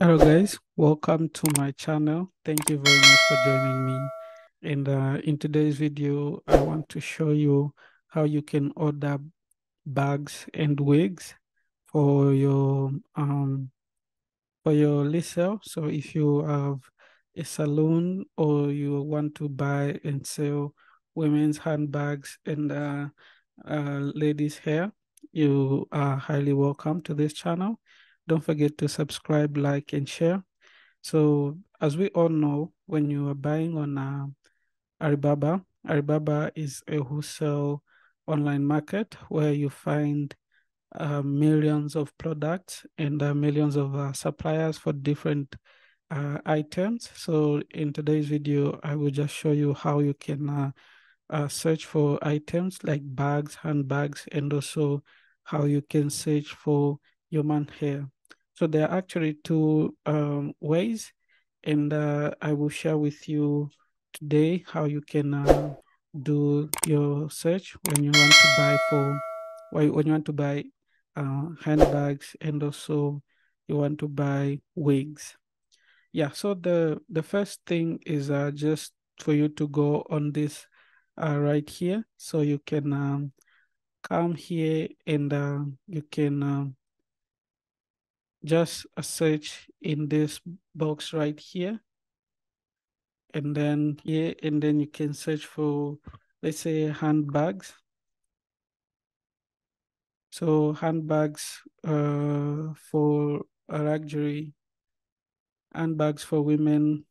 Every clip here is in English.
Hello guys, welcome to my channel. Thank you very much for joining me. And uh, in today's video, I want to show you how you can order bags and wigs for your um for your resale. So if you have a salon or you want to buy and sell women's handbags and uh, uh, ladies hair, you are highly welcome to this channel. Don't forget to subscribe, like, and share. So as we all know, when you are buying on uh, Alibaba, Alibaba is a wholesale online market where you find uh, millions of products and uh, millions of uh, suppliers for different uh, items. So in today's video, I will just show you how you can uh, uh, search for items like bags, handbags, and also how you can search for human hair. So there are actually two um, ways, and uh, I will share with you today how you can uh, do your search when you want to buy for when you want to buy uh, handbags and also you want to buy wigs. Yeah, so the the first thing is uh, just for you to go on this uh, right here, so you can um, come here and uh, you can um, just a search in this box right here. And then here, and then you can search for, let's say handbags. So handbags uh, for luxury, handbags for women.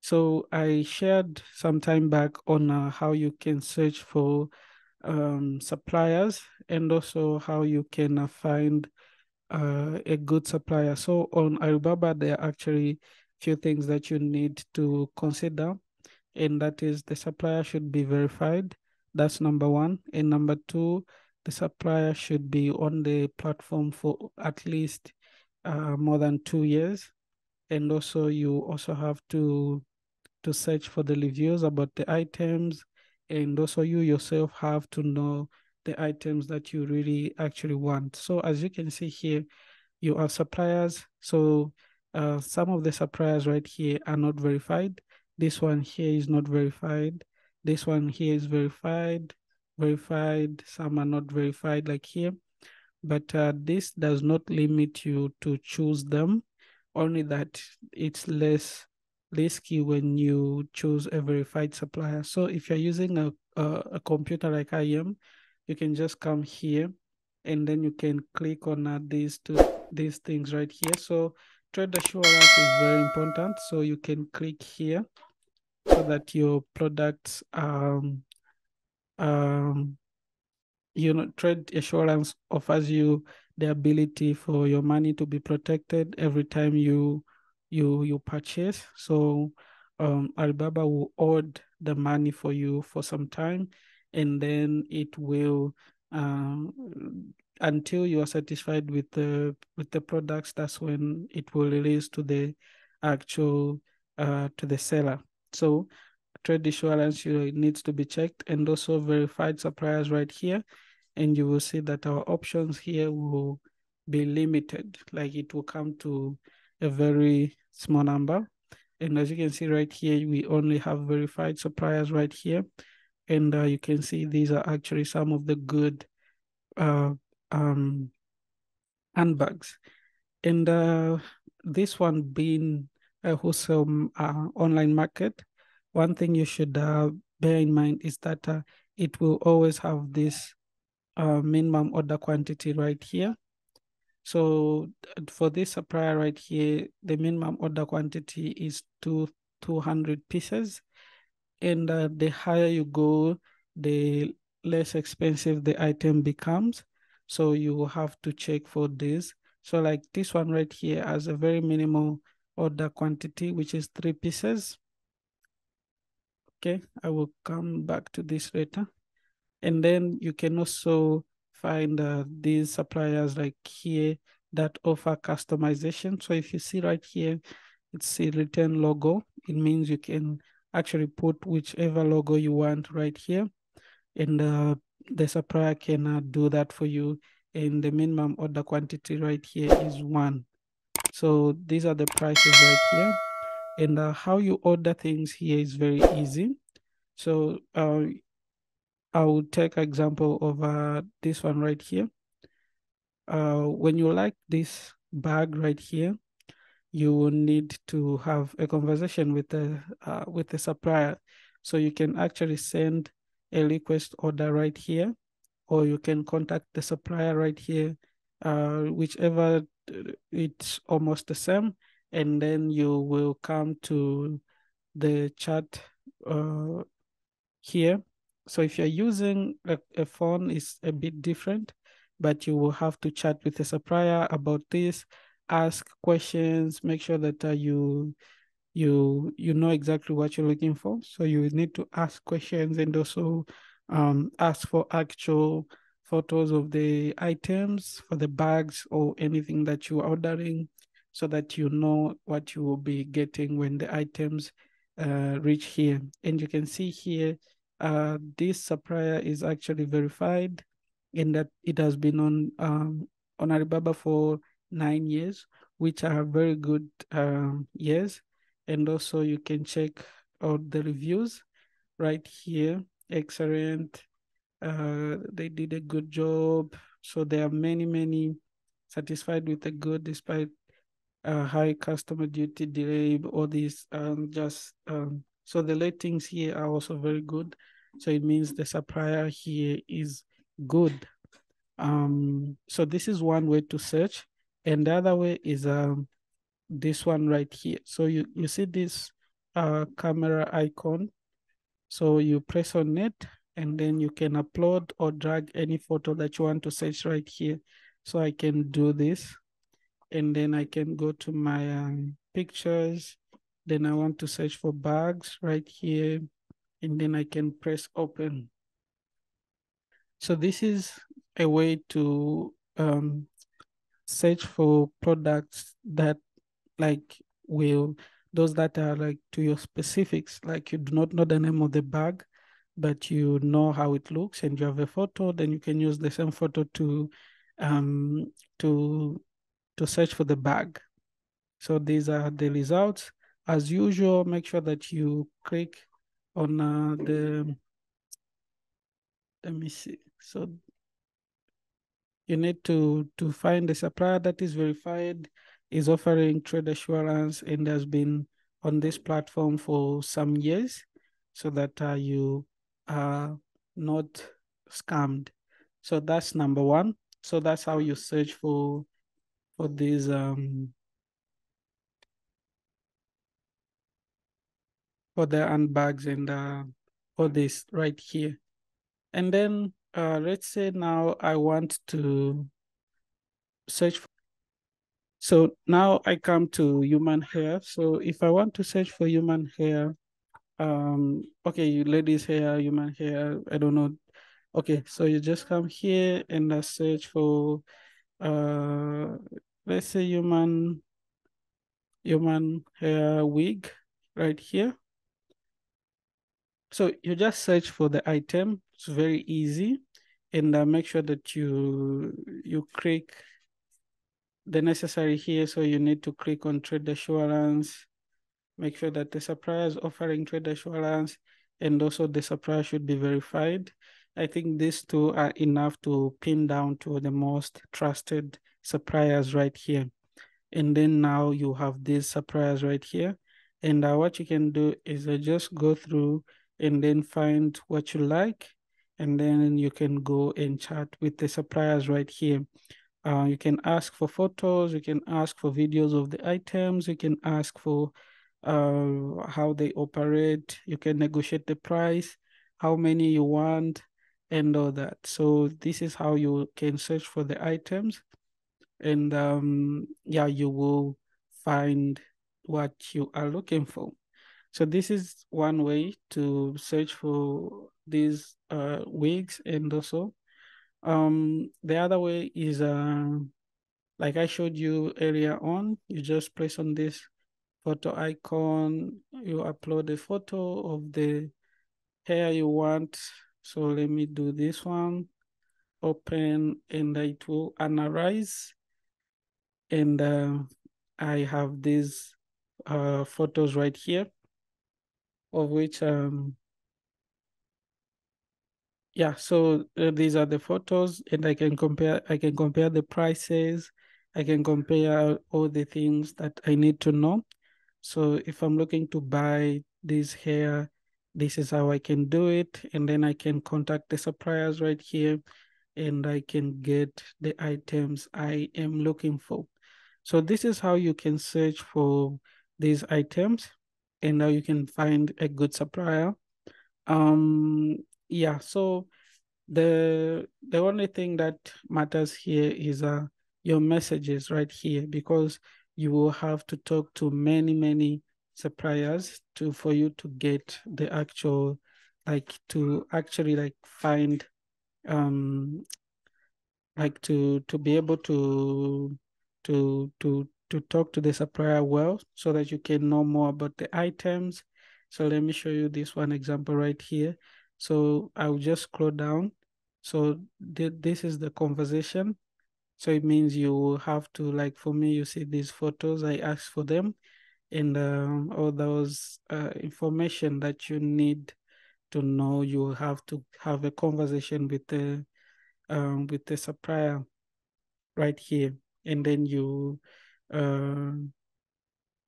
So I shared some time back on uh, how you can search for um, suppliers and also how you can uh, find uh, a good supplier. So on Alibaba, there are actually few things that you need to consider, and that is the supplier should be verified. That's number one. And number two, the supplier should be on the platform for at least uh, more than two years. And also you also have to to search for the reviews about the items. And also you yourself have to know the items that you really actually want. So as you can see here, you have suppliers. So uh, some of the suppliers right here are not verified. This one here is not verified. This one here is verified, verified. Some are not verified like here. But uh, this does not limit you to choose them, only that it's less risky when you choose a verified supplier. So if you're using a, a, a computer like I am, you can just come here and then you can click on uh, these two these things right here. So trade assurance is very important. So you can click here so that your products um um you know trade assurance offers you the ability for your money to be protected every time you you you purchase. So um alibaba will hold the money for you for some time and then it will um, until you are satisfied with the with the products that's when it will release to the actual uh, to the seller. So trade assurance you needs to be checked and also verified suppliers right here. And you will see that our options here will be limited like it will come to a very small number. And as you can see right here we only have verified suppliers right here and uh, you can see these are actually some of the good uh, um, handbags. And uh, this one being a wholesale uh, online market, one thing you should uh, bear in mind is that uh, it will always have this minimum order quantity right here. So for this supplier right here, the minimum order quantity is two 200 pieces and uh, the higher you go, the less expensive the item becomes. So you will have to check for this. So like this one right here has a very minimal order quantity, which is three pieces. Okay, I will come back to this later. And then you can also find uh, these suppliers like here that offer customization. So if you see right here, it's a return logo. It means you can actually put whichever logo you want right here and uh, the supplier can uh, do that for you and the minimum order quantity right here is one So these are the prices right here. And uh, how you order things here is very easy. So uh, I will take an example of uh, this one right here. Uh, when you like this bag right here, you will need to have a conversation with the uh, with the supplier. So you can actually send a request order right here, or you can contact the supplier right here, uh, whichever uh, it's almost the same, and then you will come to the chat uh, here. So if you're using a, a phone, it's a bit different, but you will have to chat with the supplier about this, ask questions, make sure that uh, you you you know exactly what you're looking for. So you need to ask questions and also um, ask for actual photos of the items for the bags or anything that you're ordering so that you know what you will be getting when the items uh, reach here. And you can see here, uh, this supplier is actually verified in that it has been on um, on Alibaba for nine years, which are very good um, years. And also you can check out the reviews right here. Excellent. Uh, they did a good job. So there are many, many satisfied with the good despite uh, high customer duty delay, all these um, just um, so the ratings here are also very good. So it means the supplier here is good. Um, so this is one way to search. And the other way is um, this one right here. So you, you see this uh, camera icon. So you press on it and then you can upload or drag any photo that you want to search right here. So I can do this and then I can go to my um, pictures. Then I want to search for bags right here and then I can press open. So this is a way to um, search for products that like will those that are like to your specifics like you do not know the name of the bag but you know how it looks and you have a photo then you can use the same photo to um to to search for the bag. So these are the results. As usual make sure that you click on uh, the let me see. So you need to to find a supplier that is verified, is offering trade assurance, and has been on this platform for some years, so that uh, you are not scammed. So that's number one. So that's how you search for for these um for the handbags and uh, all this right here. And then uh, let's say now I want to search. For, so now I come to human hair. So if I want to search for human hair, um, okay, ladies hair, human hair, I don't know. Okay, so you just come here and I search for, uh, let's say human, human hair wig right here. So you just search for the item. It's very easy. And uh, make sure that you you click the necessary here. So you need to click on trade assurance. Make sure that the supplier is offering trade assurance and also the supplier should be verified. I think these two are enough to pin down to the most trusted suppliers right here. And then now you have these suppliers right here. And uh, what you can do is uh, just go through and then find what you like. And then you can go and chat with the suppliers right here. Uh, you can ask for photos, you can ask for videos of the items, you can ask for uh, how they operate, you can negotiate the price, how many you want, and all that. So this is how you can search for the items. And um, yeah, you will find what you are looking for. So this is one way to search for these uh, wigs and also um, the other way is uh, like I showed you earlier on, you just press on this photo icon, you upload a photo of the hair you want. So let me do this one, open and it will analyze and uh, I have these uh, photos right here, of which um, yeah so uh, these are the photos and i can compare i can compare the prices. I can compare all the things that i need to know. So if i'm looking to buy this hair this is how i can do it and then i can contact the suppliers right here and i can get the items i am looking for. So this is how you can search for these items and now you can find a good supplier. Um yeah so the the only thing that matters here is uh your messages right here because you will have to talk to many many suppliers to for you to get the actual like to actually like find um like to to be able to to to to talk to the supplier well so that you can know more about the items so let me show you this one example right here. So I'll just scroll down. So th this is the conversation. So it means you have to, like for me, you see these photos, I ask for them and um, all those uh, information that you need to know, you have to have a conversation with the um, with the supplier right here. And then you uh,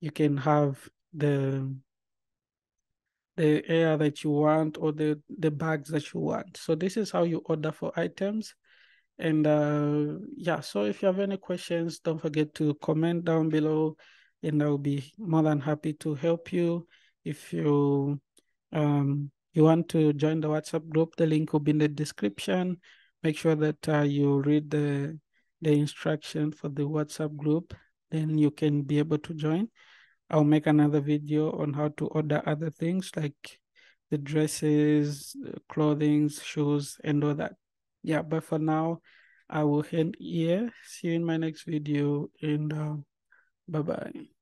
you can have the the air that you want or the, the bags that you want. So this is how you order for items. And uh, yeah, so if you have any questions, don't forget to comment down below and I'll be more than happy to help you. If you um, you want to join the WhatsApp group, the link will be in the description. Make sure that uh, you read the, the instruction for the WhatsApp group, then you can be able to join. I'll make another video on how to order other things like the dresses, clothing, shoes, and all that. Yeah, but for now, I will end here. See you in my next video and uh, bye-bye.